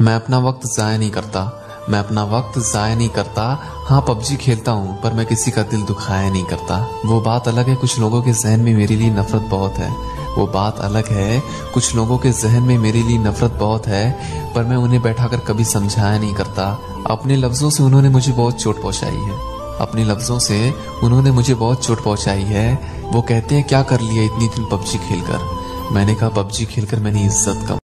मैं अपना वक्त ज़ाया नहीं करता। मैं अपना वक्त ज़ाया नहीं करता। हाँ पबजी खेलता हूँ, पर मैं किसी का दिल दुखाया नहीं करता। वो बात अलग है, कुछ लोगों के जहन में मेरे लिए नफरत बहुत है। वो बात अलग है, कुछ लोगों के जहन में मेरे लिए नफरत बहुत है, पर मैं उन्हें बैठाकर कभी समझाया नहीं करता। अपने लफ्जों से उन्होंने मुझे बहुत चोट पहुंचाई है। अपने लफ्जों से उन्होंने मुझे बहुत चोट पहुंचाई है। वो कहते हैं, क्या कर लिया इतनी दिन पबजी खेलकर? मैंने कहा, पबजी खेलकर मैंने इज़्ज़त कम